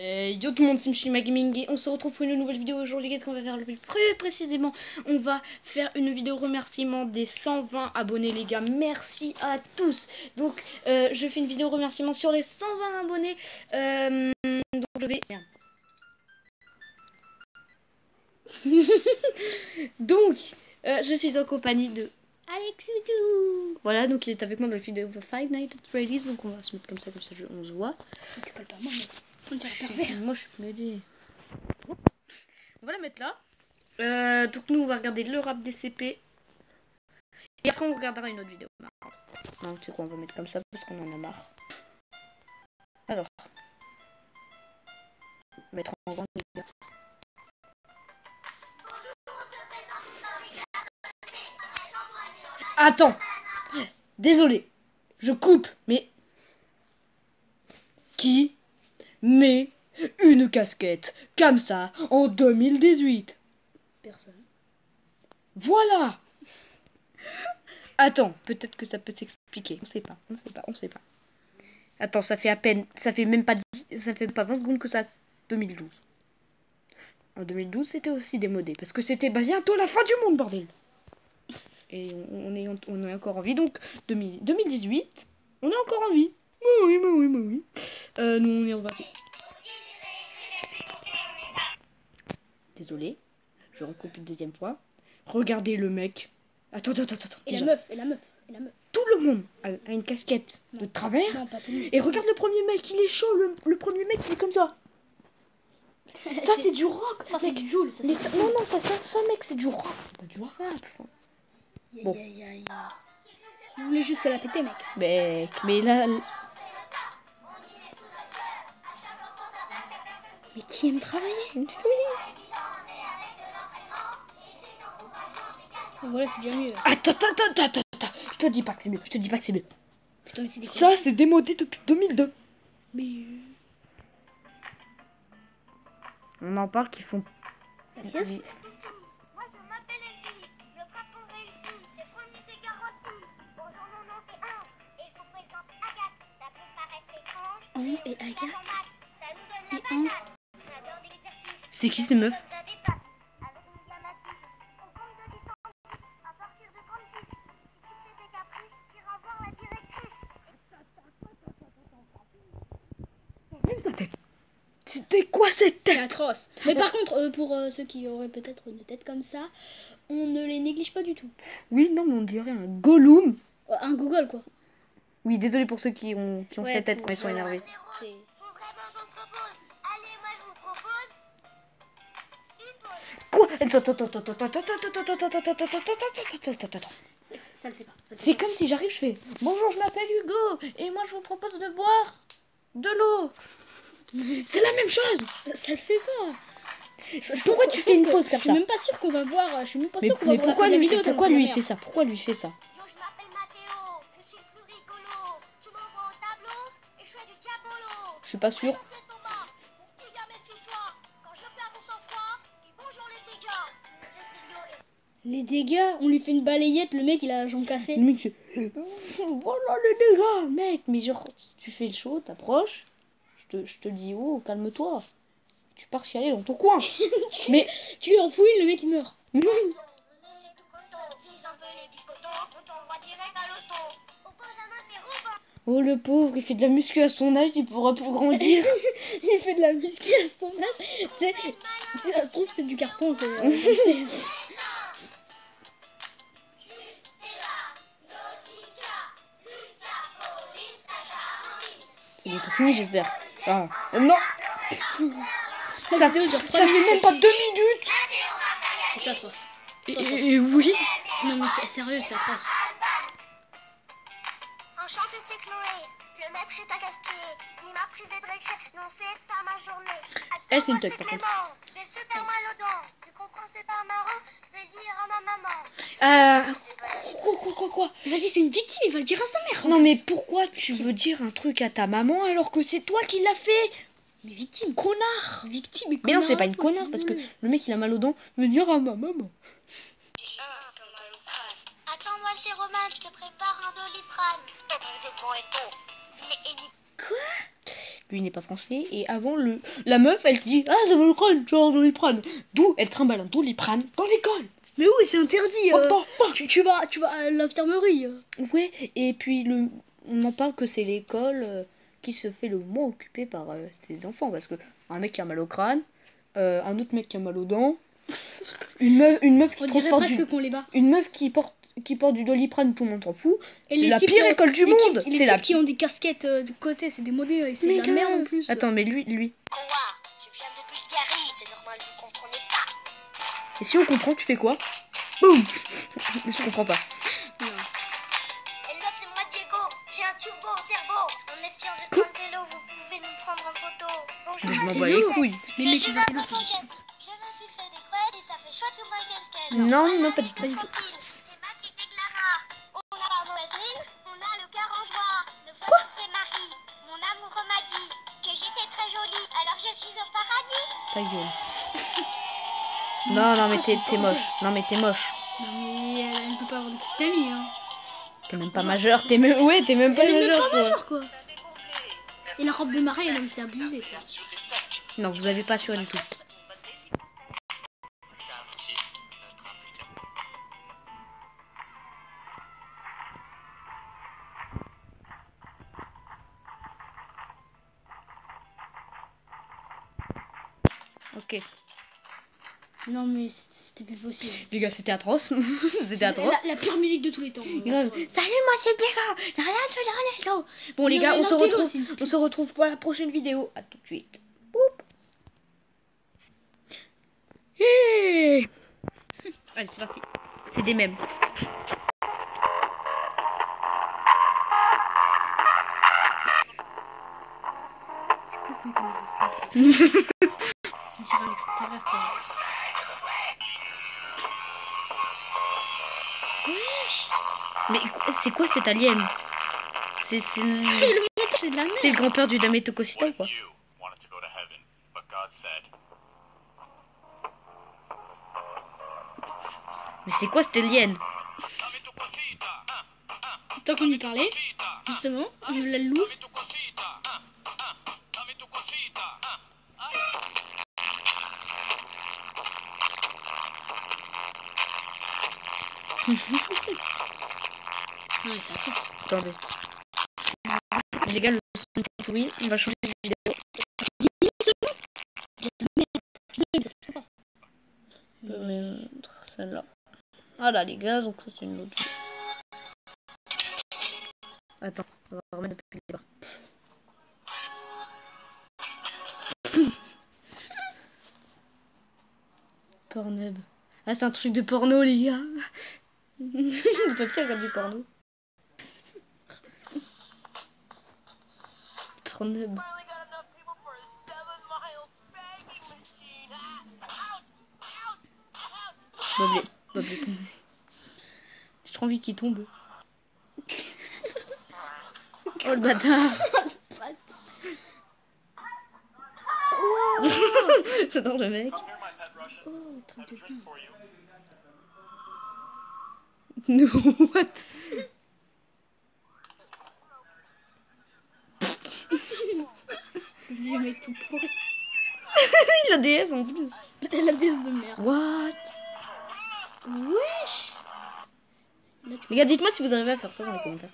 Euh, yo tout le monde, c'est Mishima et on se retrouve pour une nouvelle vidéo aujourd'hui. Qu'est-ce qu'on va faire le plus pré- précisément? On va faire une vidéo remerciement des 120 abonnés, les gars. Merci à tous. Donc, euh, je fais une vidéo remerciement sur les 120 abonnés. Euh, donc, je vais. Donc, euh, je suis en compagnie de Alex Outou. Voilà, donc il est avec moi dans le vidéo de Five Nights at Freddy's. Donc, on va se mettre comme ça, comme ça, on se voit. Tu pas moi. On dirait pervers. Moi, je suis m'aider. On va la mettre là. Euh, donc, nous, on va regarder le rap des CP. Et après, on regardera une autre vidéo. Non, tu sais quoi, on va mettre comme ça parce qu'on en a marre. Alors. Mettre en grand, les gars. Attends. Désolé. Je coupe, mais. Qui met une casquette comme ça en 2018 Personne. Voilà Attends, peut-être que ça peut s'expliquer. On sait pas, on sait pas, on sait pas. Attends, ça fait à peine, ça fait même pas 10 ça fait pas 20 secondes que ça 2012. En 2012, c'était aussi démodé parce que c'était bientôt la fin du monde, bordel. Et on, est, on est encore en vie, donc 2000 2018, on est encore en vie. Mais oui, mais oui, mais oui. Euh, nous, on est en vacances. Désolé, je recoupe une deuxième fois. Regardez le mec. Attends, attends, attends, attends. Et la meuf, et la meuf, et la meuf. Tout le monde a, a une casquette de travers. Non, pas tout le monde. Et regarde le premier mec, il est chaud. Le, le premier mec, il est comme ça. Ça, c'est du rock. Ça, c'est du Joule. Ça, Mais c'est- ça- non, non, ça, ça, ça, mec, c'est du rock. C'est pas du rap. Bon. Vous voulez juste se la péter, mec. Mec, mais là. Mais qui aime travailler Voilà, c'est bien mieux. Attends, attends, attends, attends, attends. Je te dis pas que c'est mieux. Je te dis pas que c'est mieux. Putain, mais c'est des Ça, c'est démodé depuis 2002. Mais. euh, On en parle qu'ils font. La sieste Moi je m'appelle Elsie, le crapaud réussi, c'est premier des garanties. Bonjour mon nom c'est 1, et je vous présente Agathe. Ça peut paraître étrange, et mais C'est qui ces meufs Ça dépasse. Avec une gamme à six, on compte de 10 en 10, à partir de 36. Si tu fais des caprices, t'iras voir la directrice. Vu sa tête. C'était quoi cette C'est tête atroce. Mais par contre, euh, pour euh, ceux qui auraient peut-être une tête comme ça, on ne les néglige pas du tout. Oui, non, mais on dirait un Gollum. Euh, Un Google, quoi. Oui, désolé pour ceux qui ont, qui ont Ouais, cette tête quand ils sont énervés. C'est comme si j'arrive, je fais Bonjour, je m'appelle Hugo et moi je vous propose de boire de l'eau. C'est la même chose. Ça, ça le fait pas. Pourquoi tu fais une pause comme Je suis ça même pas sûre qu'on va voir. Je suis même pas sûre qu'on va mais voir pourquoi lui, vidéo. pourquoi lui fait ça? Pourquoi lui fait ça? Je m'appelle Mathéo, je suis le plus rigolo. Tu m'envoies au tableau et je fais du diabolo. Je suis pas sûre. Les dégâts, on lui fait une balayette, le mec il a la jambe cassée. Le mec, fait, voilà les dégâts, mec. Mais genre, tu fais le show, t'approches, je te, je te dis oh calme-toi. Tu pars chialer dans ton coin. mais Tu enfouilles, le mec il meurt. oh le pauvre, il fait de la muscu à son âge, il pourra plus grandir. il fait de la muscu à son âge. Tu sais, ça se trouve, c'est du carton. c'est- c'est- C'est bientôt fini, j'espère. Ah, non. La Ça, vidéo dure ça 3 fait minutes. même pas deux minutes. C'est atroce. Et, Ça, ça, et oui. Non mais c'est sérieux, c'est atroce. Enchanté, c'est Chloé. Le maître est agacé. Il m'a privé de récré. Non, c'est pas ma journée. Elle, c'est une tech, par contre. J'ai super mal aux dents. C'est pas marrant. Je vais dire à ma maman. Euh, quoi, quoi, quoi, quoi Vas-y, c'est une victime, il va le dire à sa mère. Non mais pourquoi tu veux dire un truc à ta maman alors que c'est toi qui l'as fait? Mais victime, Connard victime et Mais non, c'est pas une connard parce que le mec il a mal aux dents. Veut dire à ma maman. Attends-moi, c'est Romain. Je te prépare un doliprane. Mais Quoi? Lui n'est pas français. Et avant, le la meuf, elle dit Ah, ça va le prendre, genre doliprane. D'où elle trimballe un doliprane dans l'école. Mais oui, c'est interdit. euh, the fuck tu, tu vas, tu vas à l'infirmerie. euh. Ouais, et puis le, on en parle que c'est l'école euh, qui se fait le moins occupée par euh, ses enfants. Parce que un mec qui a mal au crâne, euh, un autre mec qui a mal aux dents, une meuf, une meuf qui transporte du, les bat. une meuf qui porte, qui porte du doliprane, tout le monde s'en fout. Et C'est les la pire école du les monde. types- les C'est la qui ont des casquettes euh, de côté, c'est des modèles et c'est Mais de la merde en plus. Attends, mais lui, lui. Quoi? Je viens de Bulgarie, c'est normal, vous comprenez pas. Et si on comprend, tu fais quoi? Boum Je comprends pas. Non. Hello, c'est moi Diego. J'ai un turbo au cerveau. Est fiers de vélo, vous pouvez nous prendre en photo. Bonjour, Mais je m'en bats les couilles. Mais Je mec, suis ils un ont fait le tonton Jet. Je me suis fait des couettes et ça fait chouette sur ma casquette. Non, non, pas du tout. Non, non, mais t'es moche. Non, mais t'es moche. Non, mais elle, elle ne peut pas avoir de petite amie. Hein. T'es même pas majeur. T'es même. Ouais, t'es même pas Elle majeur, pas quoi. majeure, quoi. Et la robe de non, mais c'est abusé. Quoi. Non, vous avez pas assuré du tout. Possible. Les gars, c'était atroce. c'était atroce. La, la pire musique de tous les temps. euh, vrai. Salut, moi c'est les réseaux. Bon, les Non, gars, on se retrouve. On se retrouve pour la prochaine vidéo. À tout de suite. Boop. Hey. Allez, c'est parti. C'est des mêmes. quoi cet alien C'est le... C'est le grand-père du Dame Tokosita ou quoi Mais c'est quoi cet alien Tant qu'on y parlait, justement, on la loue. dame tu cosita, ah, ah, dame tu cosita, ah. Attendez. Les gars, le son pourri. On va changer de vidéo. Je peux mettre celle-là. Voilà les gars, donc c'est une autre. Attends, on va remettre depuis le départ. Pornhub. Ah c'est un truc de porno les gars. Papier regarde du porno. Bob les- Bob tombé. J'ai trop envie qu'il tombe. oh le bâtard J'adore le mec. Oh, truc de Drink cul. for you. No, what? Vieux mec tout pourri. Il a DS en plus. Elle a des de merde. What? Wesh Les gars, dites-moi si vous arrivez à faire ça dans les commentaires.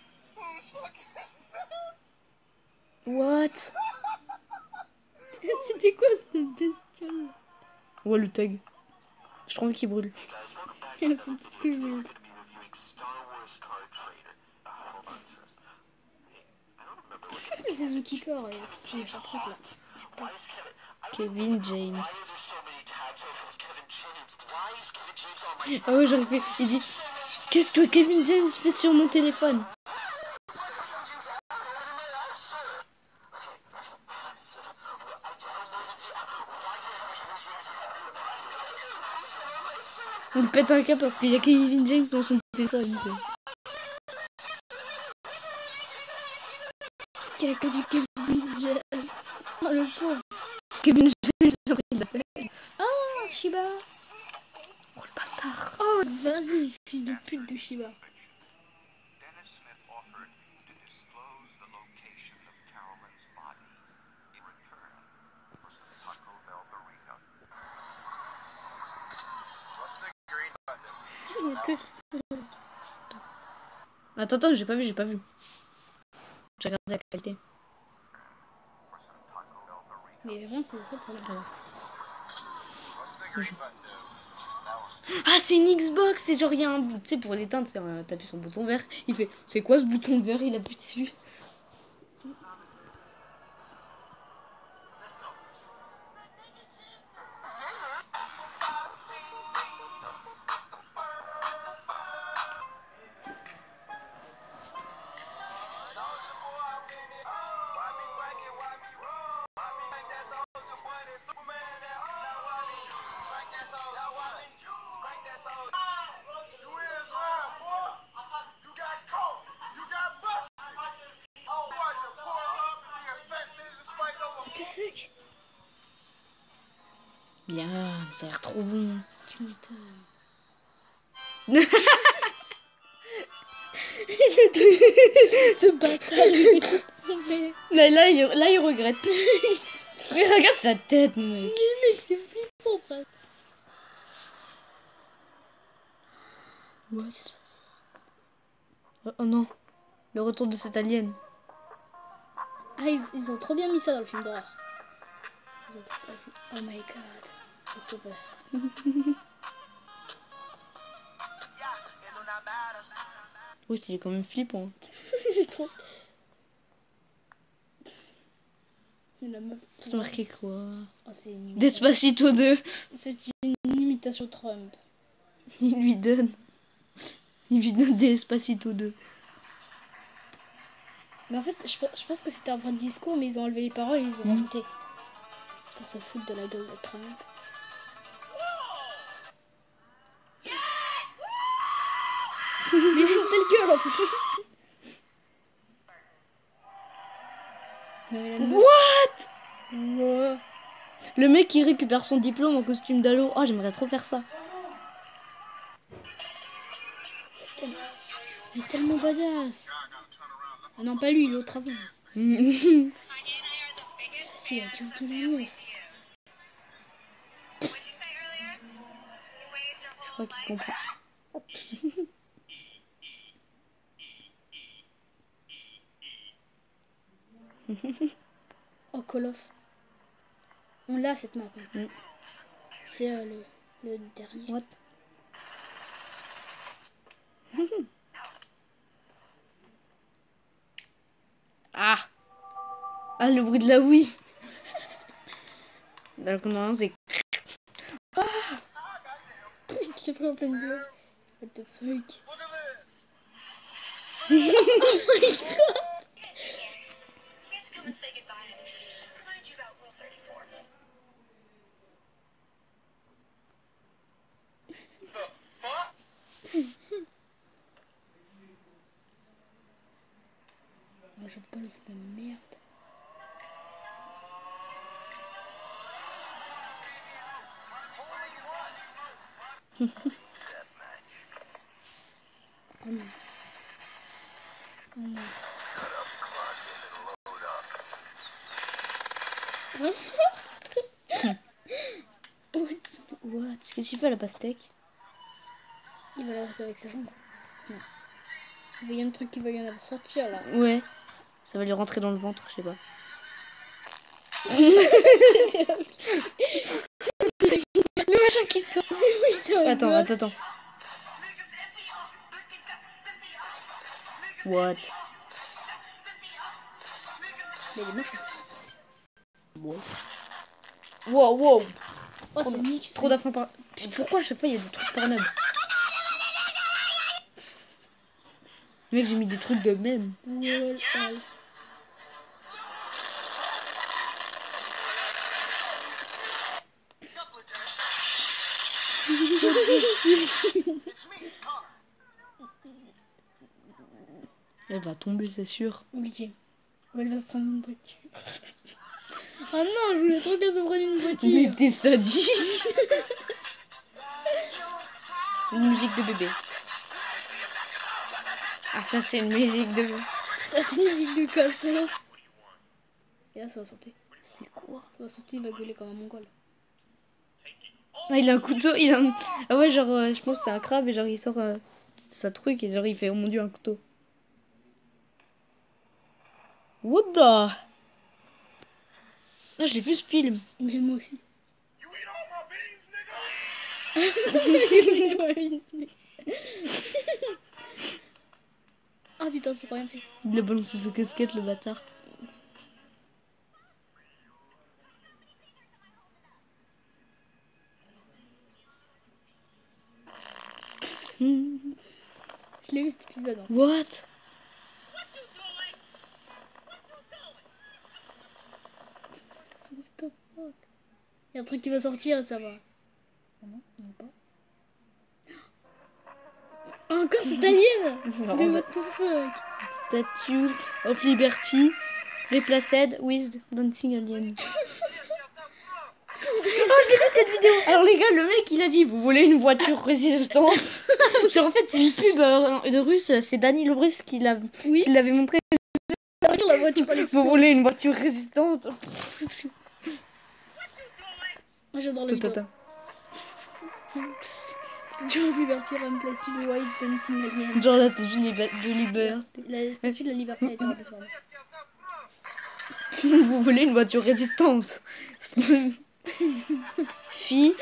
What? C'était quoi cette bestiole? Ouais, le tag. J'ai trop envie qu'il brûle. J'ai un truc là. Kevin James. Ah ouais, j'aurais fait. Il dit Qu'est-ce que Kevin James fait sur mon téléphone? On pète un câble parce qu'il y a Kevin James dans son téléphone. Quelques du Kevin Oh le pauvre. Kevin Gel, j'aurais. Oh Shiba. Oh le bâtard. Oh vas-y, fils de pute de Shiba. Attends, attends, j'ai pas vu, j'ai pas vu. J'ai regardé la qualité. Mais vraiment, c'est ça le problème. Ah, c'est une Xbox, c'est genre, il y a un. Tu sais, pour l'éteindre, c'est un- t'appuies sur le bouton vert. Il fait, c'est quoi ce bouton vert Il appuie dessus. Bien, ça a l'air trop bon. Tu m'étonnes. Ce bâtard. Là, là, il, là, il regrette. Mais regarde sa tête, mec. Mais mec, c'est flippant, pas. What? Oh, oh non, le retour de cet alien. Ah, ils, ils ont trop bien mis ça dans le film d'horreur. Oh my god. C'est super. Oui, il est quand même flippant. C'est trop. Et la meuf. C'est marqué quoi Oh, c'est une... Despacito 2. C'est une imitation Trump. Il lui donne. Il lui donne Despacito 2. Mais en fait, je, pe- je pense que c'était un vrai discours, mais ils ont enlevé les paroles et ils ont Mhm. rajouté. Pour se foutre de la gueule de Trump. En plus. What? Le mec qui récupère son diplôme en costume d'Halo. Oh, j'aimerais trop faire ça. Il est tellement badass. Ah non, pas lui, l'autre avant. Je Si, il a tout la meuf. crois qu'il comprend. Oh, Call of. On l'a cette map. hein. Mm. C'est euh, le, le dernier. What? Ah Ah, le bruit de la Wii Donc non, c'est... Il s'est pris en pleine gueule. What the fuck? Un jeu de golf de merde. Oh non. Oh non. What Qu'est-ce qu'il fait la pastèque Il va la rester avec sa jambe. Non. Il y a un truc qui va y en avoir sortir là. Ouais. Ça va lui rentrer dans le ventre, je sais pas. le machin qui sort. oui, Attends, attends, attends. What? Mais il est moche. Wow, wow. Oh, Trop, trop d'affront par... Putain, pourquoi à chaque fois il y a des trucs pornub Mec, j'ai mis des trucs de même. Elle va tomber, c'est sûr. Obligé. Ou elle va se prendre une voiture. Ah non, je voulais trop qu'elle se prenne une voiture. Il était sadique. Une musique de bébé. Ah, ça, c'est une musique de. Ça, c'est une musique de cassos. Et là, ça va sauter. C'est quoi? Ça va sauter, il va gueuler comme un mongol. Ah, il a un couteau, il a un... Ah ouais, genre, euh, je pense que c'est un crabe et genre, il sort euh, sa truc et genre, il fait, oh mon dieu, un couteau. What the... Ah, je l'ai vu ce film. Mais moi aussi. You eat all my beans, nigga. Ah putain, c'est pas rien fait. Il a balancé sa casquette, le bâtard. Je l'ai vu cet épisode. hein. What What the fuck Il y a un truc qui va sortir et ça va. Ah non, non pas. Ah, Encore cette alien Mais what the fuck Statue of Liberty replaced with Dancing Alien. Oh, j'ai vu cette vidéo. Alors les gars, le mec, il a dit, vous voulez une voiture résistante? Genre en fait, c'est une pub euh, de russe. C'est Danny Lebris qui Oui, l'avait montré. la voiture, la voiture, elle Vous voulez une voiture résistante? Moi j'adore la vidéo. Of Liberty remplace with White Dancing Alien. Genre la statue de liberté. La statue de la liberté a été remplacée Vous voulez une voiture résistante Fille,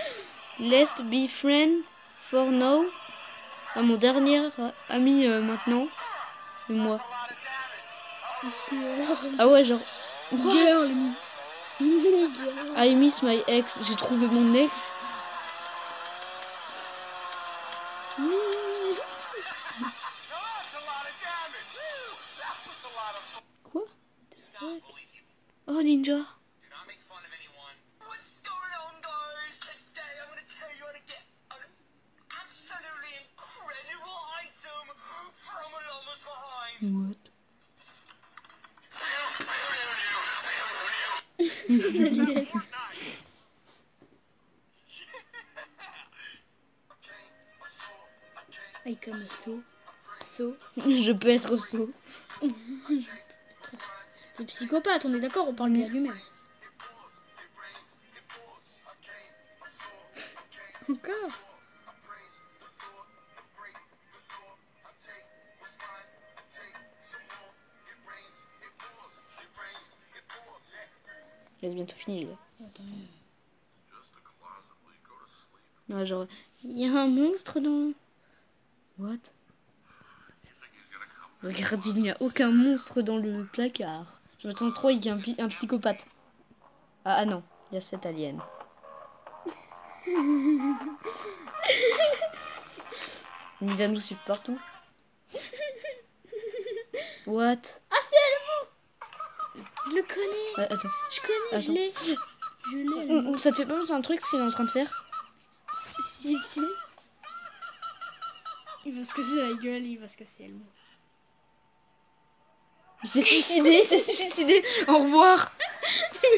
let's be friend for now. À mon dernier ami euh, maintenant. Et moi. Ah ouais, genre. girl. I miss my ex. J'ai trouvé mon ex. That's a lot I come so. So. Je peux être sot. Le psychopathe, on est d'accord, on parle bien lui-même. Encore? Est bientôt fini, les gars. Attends. Non, genre. Il y a un monstre dans. What? Regarde, il n'y a aucun monstre dans le placard. Je m'attends trop, il y a un, psychopathe. Ah, ah non, il y a cet alien. Il va nous suivre partout. What? Je le connais Attends. Je connais, je l'ai Je l'ai, Hum, Elmo. hum, Ça te fait pas penser un truc ce qu'il est en train de faire Si, si. Il va se casser la gueule, il va se casser Elmo. Il s'est suicidé, il s'est suicidé. Au revoir.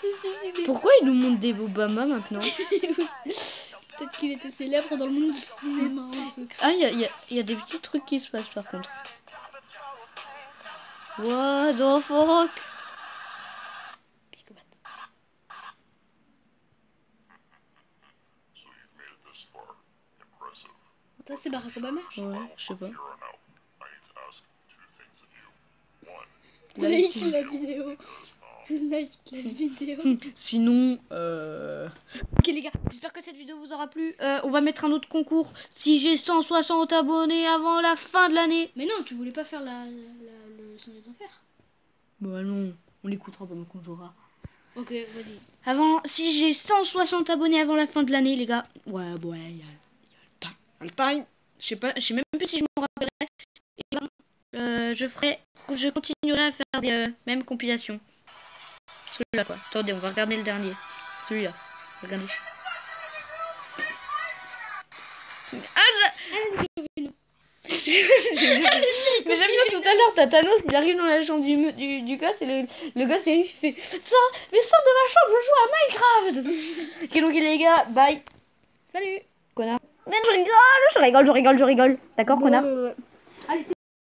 S'est suicidé. Pourquoi il nous montre des Obama maintenant Peut-être qu'il était célèbre dans le monde du cinéma en secret. Ah, il y a, il y a- il y a des petits trucs qui se passent par contre. What the fuck? Psychopathe. So you've made it this far. Impressive. Ça, c'est Barack Obama? Ouais, je sais pas. Like la vidéo. Like la vidéo. Sinon, euh... Ok les gars, j'espère que cette vidéo vous aura plu. Euh, on va mettre un autre concours. Si j'ai 160 abonnés avant la fin de l'année. Mais non, tu voulais pas faire la, la, le son des enfers Bah non, on l'écoutera pendant qu'on jouera. Ok, vas-y. Avant, si j'ai 160 abonnés avant la fin de l'année, les gars. Ouais, ouais, il y a, il y a le a le temps. Je sais pas, je sais même plus si je me rappellerai. Et euh, je ferai, je continuerai à faire des euh, mêmes compilations. Celui-là quoi. Attendez, on va regarder le dernier. Celui-là. Regardez. Ah, je... Mais j'aime bien tout à l'heure, t'as Thanos qui arrive dans la chambre du, du, du gosse et le, le gosse il fait Sors, mais sors de ma chambre, je joue à Minecraft Ok donc les gars, bye Salut Connard Mais je rigole, je rigole, je rigole, je rigole D'accord connard? Allez,